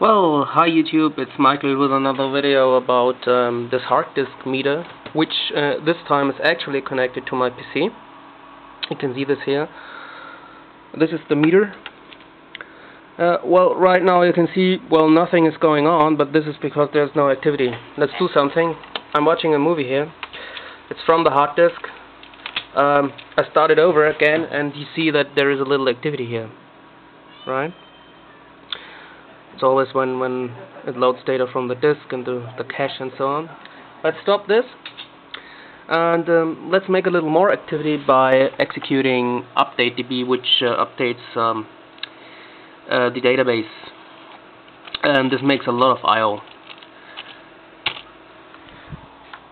Well, hi YouTube, it's Michael with another video about um, this hard disk meter, which uh, this time is actually connected to my PC. You can see this here. This is the meter. Uh, well, right now you can see, well, nothing is going on, but this is because there's no activity. Let's do something. I'm watching a movie here. It's from the hard disk. Um, I started over again, and you see that there is a little activity here. Right? It's always when, when it loads data from the disk into the cache and so on. Let's stop this and um, let's make a little more activity by executing updatedb which uh, updates um, uh, the database and this makes a lot of I.O.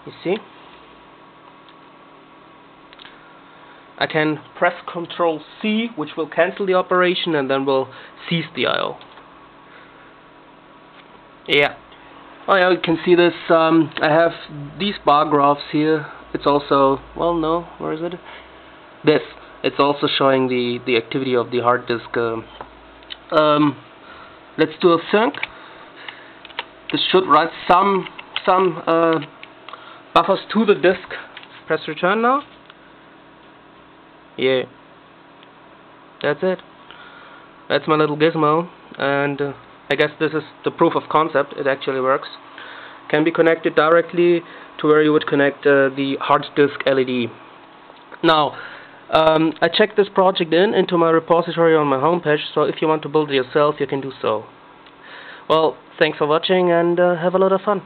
You see? I can press Ctrl C which will cancel the operation and then will cease the I.O. Yeah. Oh yeah, you can see this. Um, I have these bar graphs here. It's also, well, no, where is it? This. It's also showing the the activity of the hard disk. Uh, um, let's do a sync. This should write some some uh, buffers to the disk. Press return now. Yeah. That's it. That's my little gizmo, and. Uh, I guess this is the proof of concept, it actually works. Can be connected directly to where you would connect uh, the hard disk LED. Now, um, I checked this project in into my repository on my homepage, so if you want to build it yourself, you can do so. Well, thanks for watching and uh, have a lot of fun.